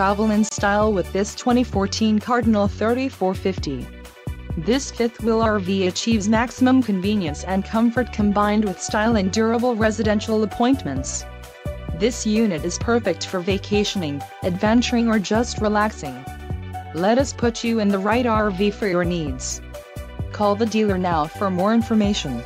travel in style with this 2014 Cardinal 3450. This fifth-wheel RV achieves maximum convenience and comfort combined with style and durable residential appointments. This unit is perfect for vacationing, adventuring or just relaxing. Let us put you in the right RV for your needs. Call the dealer now for more information.